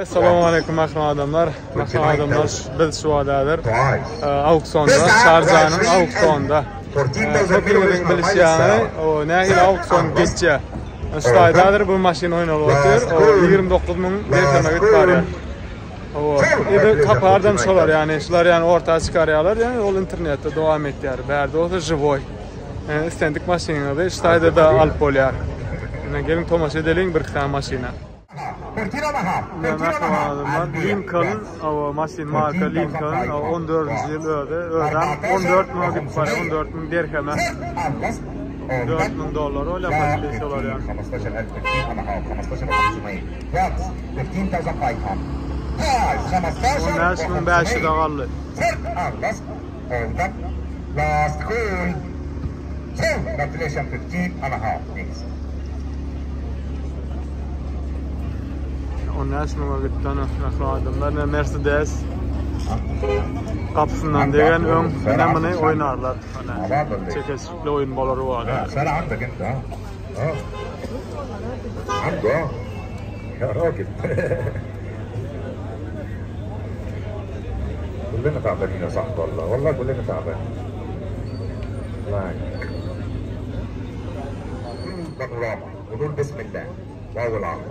Assalomu alaykum mahram odamlar. Mahram odamlar biz shu odadir. Twice. Auksionda, Sharjaning auksionda. Ko'pingiz bilishgani, o nagil auksion kecha. Xitoydadir bu mashina o'ynab o'tyapti. O 29 ming dirhamga chiqaryapti. O endi kaplardan sholar, ya'ni shular yani o'rta chiqaryalar, ya'ni ol internetda davom etyapti. Berdi o'zi живой. Istendik mashinada Xitoyda da olib bo'lyapti. Mana gelin tomosha edeling bir ikkita mashina. Lincoln, o masin marka o 14 yıl öde. Öden 14 mü git para, 14 bin dirheme. Unless. 4 bin dolar öyle başlıyor olar yani. 15000 15 and a half 15500 Once 15500 Twice 15 Onlar şunun 5'i de kaldı. Unless. Hold up. Last call. So, congratulations 15 and a half. Next. un esmu tagad tanāšanā klāta bērniem Mercedes kapısından diye gelmiyorum. Önemli oynarlar. Hani çekeslikle oyun bolları var. Ha, sen عندك انت ha. عنده آه يا راجل كلنا تعبانين يا صاحبي والله والله كلنا تعبانين الله يعينك بانوراما ونقول بسم الله واول عمر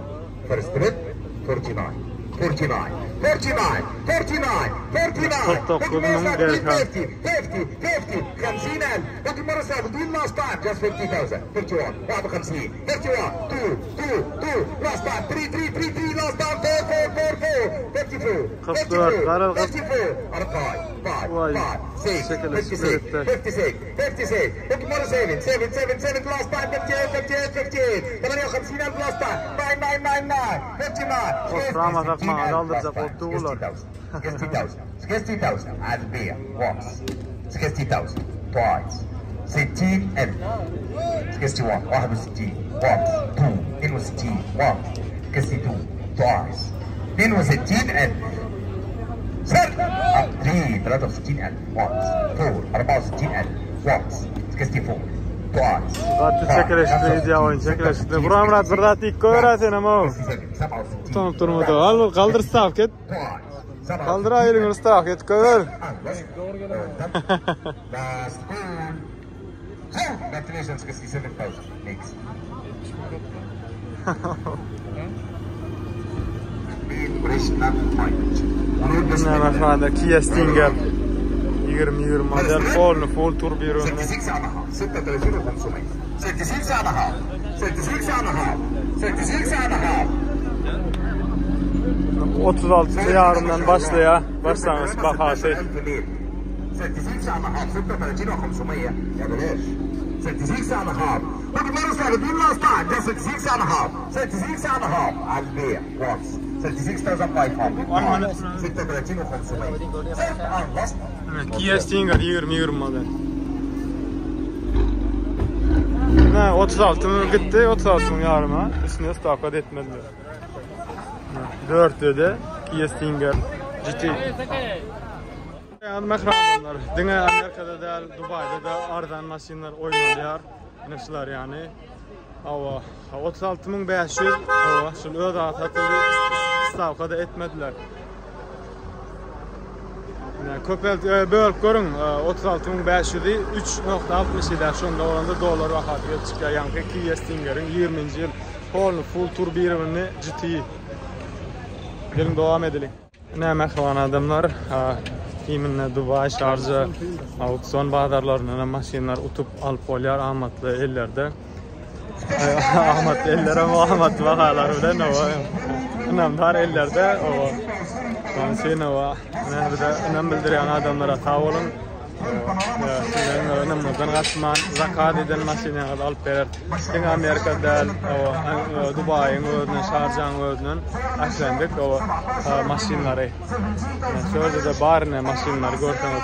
فيرست 49. 49, 49, 49, 49. Look motorcycle, 50, 50, 50, 50,000. Look motorcycle, do it last time, just 50,000. 51, 51, 51, fifty? 2, 2, last time, 3, 3, 3, 3, last time, 4, 4, 4, 4, 52, 52, 52, 45, 5, 5, 6, 56, 56, 56. Look motorcycle, 7, 7, 7, last time, 58, 58, 58. 58,000 last time, 9, 9, 9, 9, 59, 59. takma, aldıracak oldular. 60,000 60,000 على البيع once 60,000 twice 60,000 61 61 once 2 62 once 62 twice 62,000 سر 3 63,000 once 4 64,000 once 64 cчекелеsтiидеал chеklaшdi бра сен батик коерс n imaу т калдыр став кет. Калдыра ст етп көе kia stingar 20 هذا الفول فول توربيرون 66 سعرها 36 و500 66 سعرها 66 سعرها 66 سعرها 36 yarımdan başlaya başlanız baxası. 86 سعرها 36 و500 يا بلاش 66 سعرها بدي مرة سعر 2 ل 16 66 سعرها 66 سعرها على البيع واصل 66,500. 36,500. Unless. Kia Stinger 2020 model. Ne 36 mı gitti 36 mı yarıma üstüne stakat etmediler. 4 dedi Kia Stinger GT. Yani mehrabanlar. Dine Amerika'da da Dubai'de da ardan maşinler oynanıyor. Neşler yani. Ava 36500 ava şu öde atıldı stavkada etmediler. Yani köpelt e, bölüp görün e, 36500'ü 3.67 şunda oranda dolar vakat çıkıyor. Yani Kia Stinger'in 20. yıl full full tur birimini GT. Gelin devam edelim. Ne mehvan adamlar. Ha, Kiminle Dubai, Şarjı, auksion bazarlarına maşinler utup alıp Ahmetli ellerde. Ahmet ellere Ahmet vakalar bilen ova. Nam dar ellerde ova. Tansin ova. Ne bir de nam bildiren adamlara tavulun. Önemliden kaçman, zakat eden maşinaya alıp verir. Yine Amerika'da o Dubai'nin özünün, Şarja'nın özünün aşlandık o maşinleri. Sözde de bar ne maşinler görseniz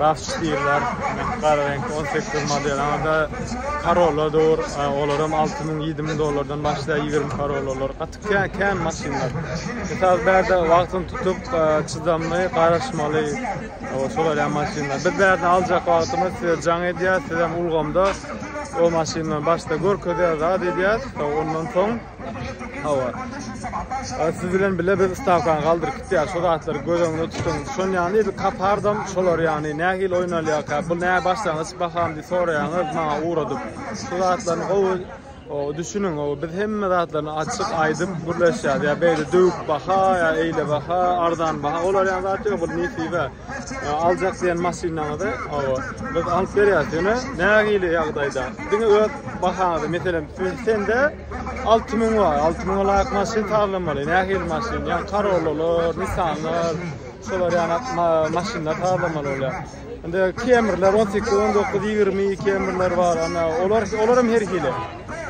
raf stiller, kara renk 18 model ama da Corolla dur, olurum 6000 7000 dolardan başlaya 20 Corolla olur. Atık kan maşinler. Mesela berde vaktin tutup çizamlı, karışmalı o şöyle maşinler. Bir berde alacak Wagtymyz sizler jaň edýär, sizem ulgamda o maşinadan başda görkezýär, zat edýär, ondan soň hawa. Siz bilen bile bir stavkan galdyryp gitdi. Şol atlar gödöňüne tutun. Şol ýany bir kapardam, şolar ýany nähil oýnalýar. Bu näme başlanýar, baham di soraýar, ma uğradyp. Şol atlaryny o düşünün o biz hemme zatlarını açık aydıp birleşýär. Ya beýle döwüp baha, ya eýle baha, ardan baha. Olar ýa zat ýok, bu netibe. Aljak diýen maşinany o biz alyp berýär ýene. Nägili ýagdaýda. Diňe öýt bahany, meselem sende 6000 var. 6000 laýyk maşin tarlamaly. Nägili maşin? Ýa Corolla'lar, Nissan'lar, şolar ýa maşinler tarlamaly bolýar. Ende kemirler 18, 19, 20 kemirler var. Ana olar olaram her hili.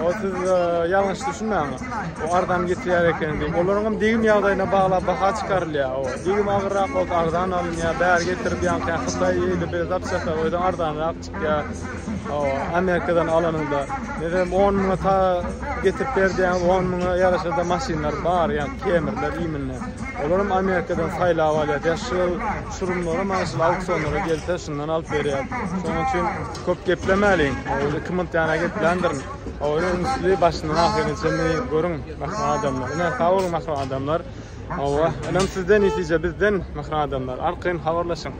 O siz e, yanlış düşünmäňiz. O ardam gitýär eken diýip, olaryňam degim ýagdaýyna baglap baha çykarylýar. O degim agyrrak bolsa ardan alynýar, bär getirip ýan tähkitde ýeýdi, bezap çata, oýdan ardan rap çykýar. Amerikadan alanında neden 10 mına ta getirip berdi 10 mına yaraşa da maşinler bar yani kemirler iminler. Olaram Amerikadan sayla avaliyat yaşıl şurumlara maşil auksiyonlara gelte şundan alıp beriyat şoň üçin köp geplemeliň öyle kymynt ýana geplendirin öyle ünsli başından ahirine görün makna adamlar. Ina kavur makna adamlar. Allah, anam sizden itice bizden makna adamlar. Arqyn habarlaşın.